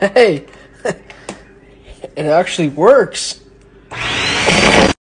Hey, it actually works.